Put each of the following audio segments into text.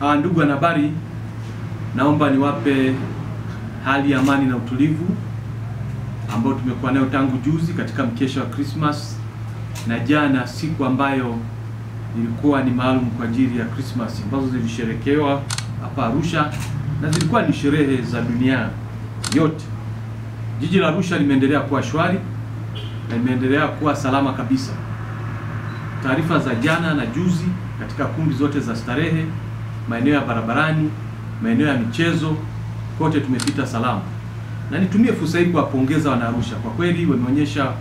Ah, ndugu wanahabari, naomba niwape hali ya amani na utulivu ambayo tumekuwa nayo tangu juzi katika mkesha wa Christmas na jana, siku ambayo ilikuwa ni maalum kwa ajili ya Christmas ambazo zilisherekewa hapa Arusha na zilikuwa ni sherehe za dunia yote. Jiji la Arusha limeendelea kuwa shwari na limeendelea kuwa salama kabisa. Taarifa za jana na juzi katika kumbi zote za starehe, maeneo ya barabarani, maeneo ya michezo, kote tumepita salama, na nitumie fursa hii kuwapongeza Wanaarusha. Kwa kweli wameonyesha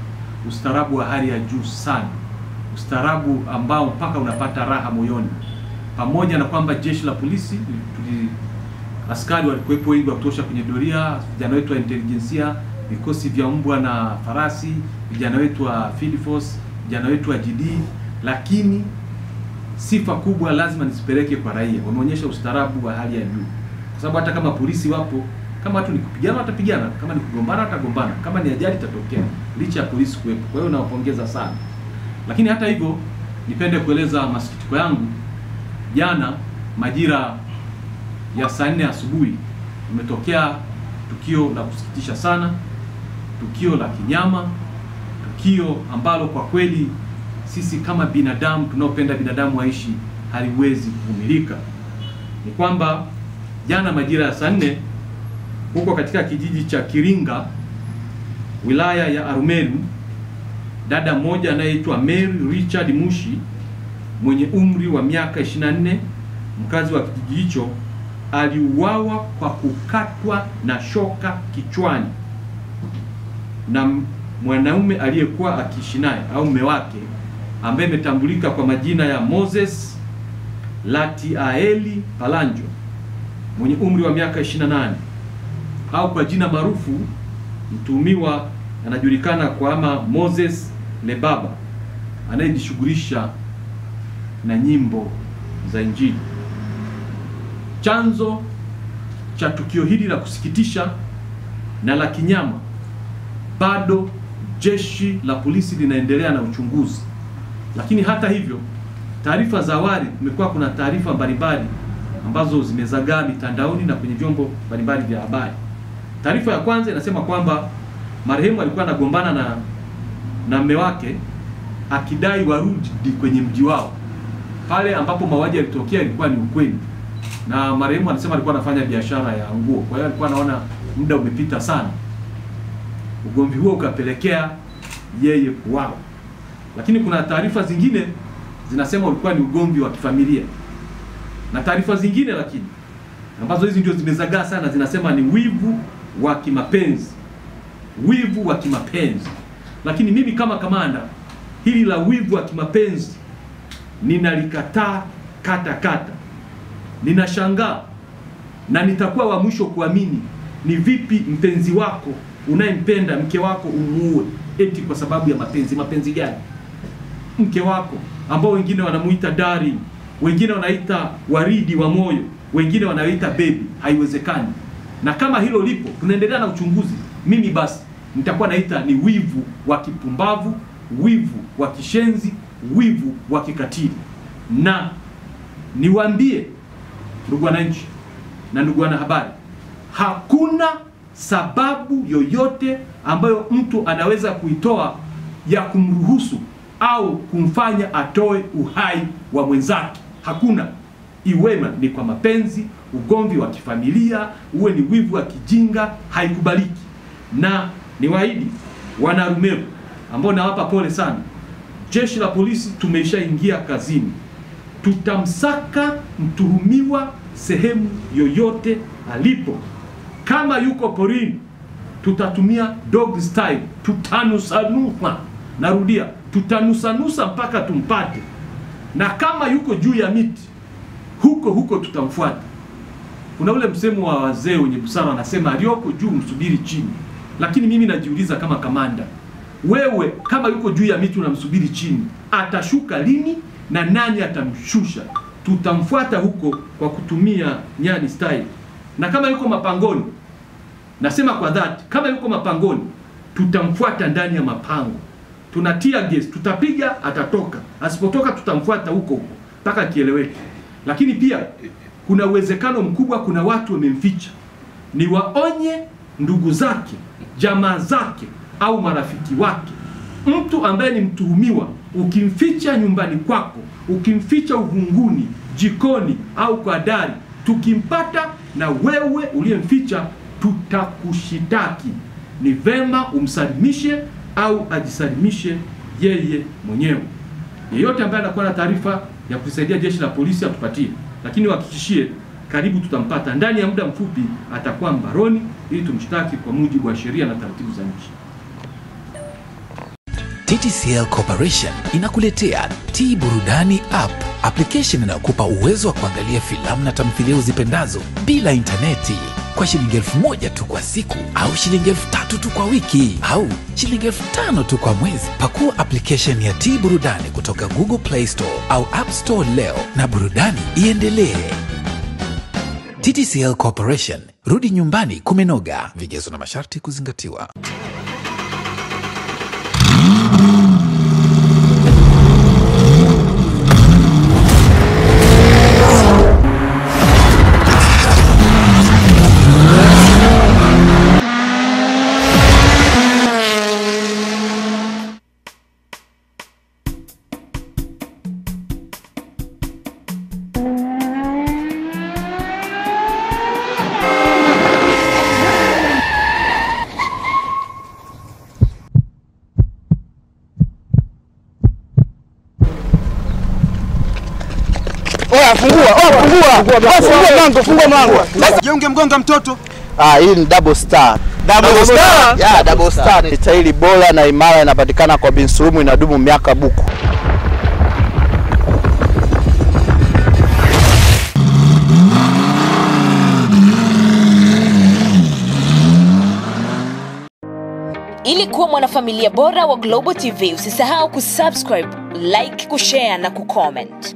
ustaarabu wa hali ya juu sana, ustaarabu ambao mpaka unapata raha moyoni, pamoja na kwamba jeshi la polisi tuli askari walikuwepo wengi wa kutosha kwenye doria, vijana wetu wa intelijensia, vikosi vya mbwa na farasi, vijana wetu wa field force, vijana wetu wa GD, lakini sifa kubwa lazima nisipeleke kwa raia. Wameonyesha ustaarabu wa hali ya juu, kwa sababu hata kama polisi wapo, kama watu ni kupigana watapigana, kama ni kugombana watagombana, kama ni ajali itatokea, licha ya polisi kuwepo. Kwa hiyo nawapongeza sana, lakini hata hivyo nipende kueleza masikitiko yangu. Jana majira ya saa nne asubuhi imetokea tukio la kusikitisha sana, tukio la kinyama, tukio ambalo kwa kweli sisi kama binadamu tunaopenda binadamu waishi haliwezi kuvumilika. Ni kwamba jana majira ya saa nne huko katika kijiji cha Kiringa wilaya ya Arumeru, dada mmoja anayeitwa Mary Richard Mushi mwenye umri wa miaka 24 mkazi wa kijiji hicho aliuawa kwa kukatwa na shoka kichwani na mwanaume aliyekuwa akiishi naye au mume wake ambaye imetambulika kwa majina ya Moses Latiaeli Palanjo mwenye umri wa miaka 28 au kwa jina maarufu mtuhumiwa anajulikana kwa ama Moses Lebaba anayejishughulisha na nyimbo za Injili. Chanzo cha tukio hili la kusikitisha na la kinyama, bado jeshi la polisi linaendelea na uchunguzi. Lakini hata hivyo, taarifa za awali, kumekuwa kuna taarifa mbalimbali ambazo zimezagaa mitandaoni na kwenye vyombo mbalimbali vya habari. Taarifa ya kwanza inasema kwamba marehemu alikuwa anagombana na na mume wake akidai warudi kwenye mji wao. Pale ambapo mauaji yalitokea ilikuwa ni ukweli na marehemu anasema alikuwa anafanya biashara ya nguo, kwa hiyo alikuwa anaona muda umepita sana. Ugomvi huo ukapelekea yeye kuuawa, lakini kuna taarifa zingine zinasema ulikuwa ni ugomvi wa kifamilia, na taarifa zingine lakini ambazo hizi ndio zimezagaa sana zinasema ni wivu wa kimapenzi, wivu wa kimapenzi. Lakini mimi kama kamanda, hili la wivu wa kimapenzi ninalikataa kata kata. Ninashangaa na nitakuwa wa mwisho kuamini ni vipi mpenzi wako unayempenda mke wako umuue eti kwa sababu ya mapenzi. Mapenzi gani? Mke wako ambao wengine wanamuita dari wengine wanaita waridi wa moyo, wengine wanaita baby. Haiwezekani. Na kama hilo lipo, tunaendelea na uchunguzi. Mimi basi nitakuwa naita ni wivu wa kipumbavu, wivu wa kishenzi, wivu wa kikatili. Na niwaambie ndugu wananchi na ndugu wanahabari, hakuna sababu yoyote ambayo mtu anaweza kuitoa ya kumruhusu au kumfanya atoe uhai wa mwenzake. Hakuna, iwema ni kwa mapenzi, ugomvi wa kifamilia, uwe ni wivu wa kijinga, haikubaliki. Na niwaahidi wana Arumeru ambao nawapa pole sana, jeshi la polisi tumeshaingia kazini tutamsaka mtuhumiwa sehemu yoyote alipo. Kama yuko porini, tutatumia dog style, tutanusanua. Narudia, tutanusanusa mpaka tumpate, na kama yuko juu ya miti, huko huko tutamfuata. Kuna ule msemo wa wazee wenye busara anasema alioko juu msubiri chini. Lakini mimi najiuliza kama kamanda, wewe kama yuko juu ya miti unamsubiri chini, atashuka lini na nani atamshusha? Tutamfuata huko kwa kutumia nyani style. Na kama yuko mapangoni, nasema kwa dhati, kama yuko mapangoni, tutamfuata ndani ya mapango, tunatia gesi, tutapiga, atatoka. Asipotoka tutamfuata huko huko mpaka kieleweke. Lakini pia kuna uwezekano mkubwa kuna watu wamemficha. Ni waonye ndugu zake, jamaa zake au marafiki wake. Mtu ambaye ni mtuhumiwa, ukimficha nyumbani kwako, ukimficha uvunguni, jikoni au kwa dari, tukimpata na wewe uliyemficha, tutakushitaki. Ni vema umsalimishe au ajisalimishe yeye mwenyewe. Yeyote ambaye anakuwa na taarifa ya kusaidia jeshi la polisi atupatie, lakini wahakikishie karibu tutampata ndani ya muda mfupi, atakuwa mbaroni ili tumshtaki kwa mujibu wa sheria na taratibu za nchi. TTCL Corporation inakuletea T Burudani app, application inayokupa uwezo wa kuangalia filamu na tamthilia uzipendazo bila intaneti kwa shilingi elfu moja tu kwa siku au shilingi elfu tatu tu kwa wiki au shilingi elfu tano tu kwa mwezi. pakuwa application ya T Burudani kutoka Google Play Store au App Store leo na burudani iendelee. TTCL Corporation, rudi nyumbani kumenoga. Vigezo na masharti kuzingatiwa. Oya, fungua, oya, fungua. Oya, fungua mlango, fungua mlango. Je, ungemgonga mtoto? Ah, hii ni double star. Double star? Yeah, double star ni tairi bora na imara inapatikana kwa Binsurumu inadumu miaka buku. Ili kuwa mwanafamilia bora wa Global TV, usisahau kusubscribe, like, kushare na kucomment.